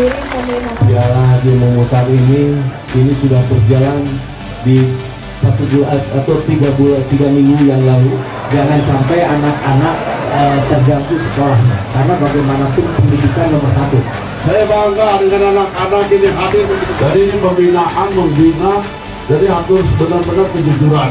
Piala Haji Mumutar ini ini sudah berjalan di satu bulan atau tiga bulan tiga minggu yang lalu. Jangan sampai anak-anak terjatuh terganggu sekolahnya. Karena bagaimanapun pendidikan nomor satu. Saya bangga dengan anak-anak ini hadir. Jadi ini pembinaan, membina. Jadi harus benar-benar kejujuran.